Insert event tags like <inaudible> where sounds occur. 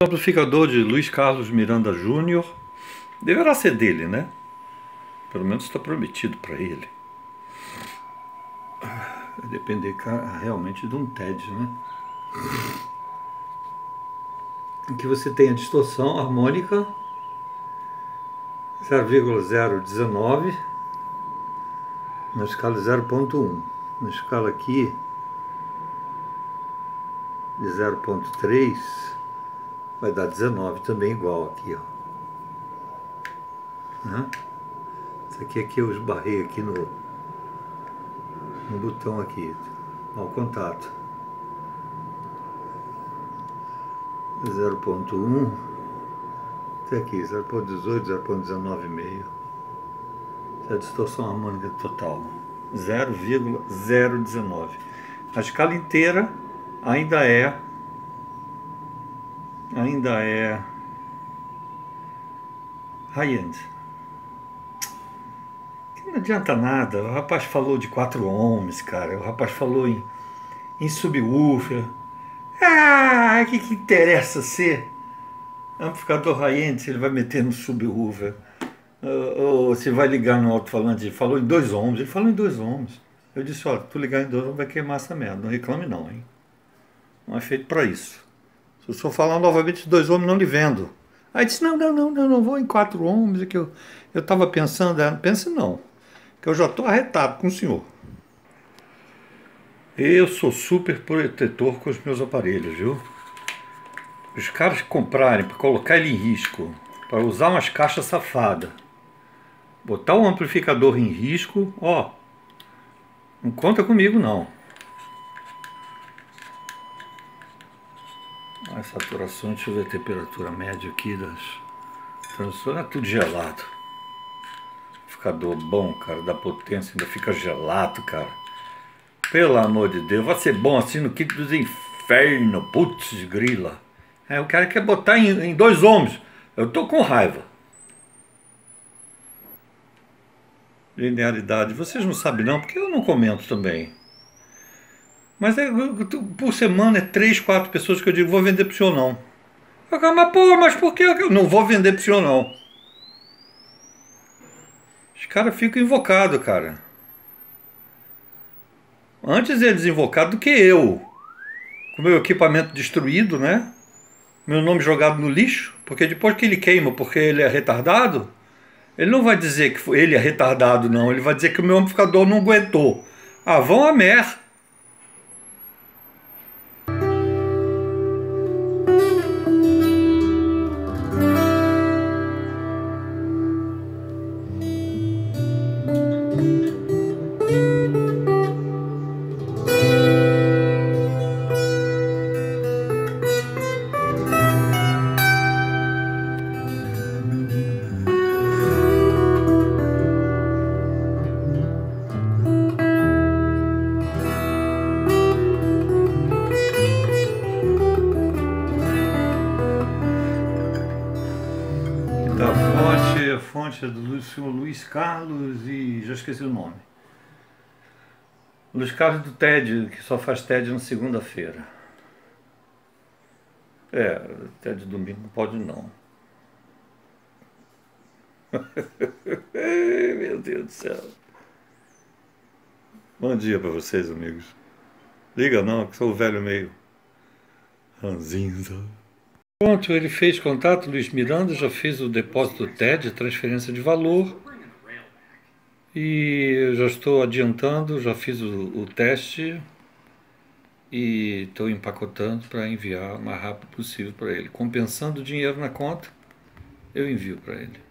O amplificador de Luiz Carlos Miranda Júnior deverá ser dele, né? Pelo menos está prometido para ele. Vai depender realmente de um TED, né? Em que você tem a distorção harmônica 0,019 na escala 0.1. Na escala aqui de 0.3 vai dar 19 também igual aqui, ó. Né? Isso aqui, aqui eu esbarrei aqui no, no botão aqui, ao contato. 0.1 até aqui, 0.18, 0.19,5. Essa é a distorção harmônica total. 0,019. A escala inteira ainda é ainda é high-end. Não adianta nada. O rapaz falou de 4 ohms, cara. O rapaz falou em, em subwoofer. Ah, o que, que interessa ser amplificador high-end se ele vai meter no subwoofer? Ou, ou se vai ligar no alto-falante? Ele falou em 2 ohms. Ele falou em 2 ohms. Eu disse, olha, tu ligar em 2 ohms vai queimar essa merda. Não reclame não, hein? Não é feito para isso. Eu for falar novamente de 2 ohms, não lhe vendo. Aí disse, não, não, não, não, não vou em 4 ohms. É que eu estava pensando, é, pense não que eu já estou arretado com o senhor. Eu sou super protetor com os meus aparelhos, viu? Os caras que comprarem para colocar ele em risco, para usar umas caixas safadas, botar o amplificador em risco, ó, não conta comigo não. A saturação, deixa eu ver a temperatura média aqui das transmissões, é tudo gelado amplificador bom, cara, da potência, ainda fica gelado, cara. Pelo amor de Deus, vai ser bom assim no quinto dos infernos, putz grila. É, o cara quer botar em, em dois homens. Eu tô com raiva. Linearidade, vocês não sabem não, porque eu não comento também. Mas é, por semana é três, quatro pessoas que eu digo, vou vender pro senhor não. Eu, mas pô, mas por que eu não vou vender pro senhor não? Os caras ficam invocados, cara. Antes eles invocados do que eu. Com meu equipamento destruído, né? Meu nome jogado no lixo. Porque depois que ele queima porque ele é retardado, ele não vai dizer que ele é retardado, não. Ele vai dizer que o meu amplificador não aguentou. Ah, vão a merda. Fonte é do senhor Luiz Carlos e já esqueci o nome. Luiz Carlos do TED, que só faz TED na segunda-feira. É, TED domingo não pode não. <laughs> Meu Deus do céu. Bom dia para vocês, amigos. Liga não, que sou o velho meio ranzinza. Pronto, ele fez contato, Luiz Miranda, já fez o depósito TED, transferência de valor. E já estou adiantando, já fiz o, o teste e estou empacotando para enviar o mais rápido possível para ele. Compensando o dinheiro na conta, eu envio para ele.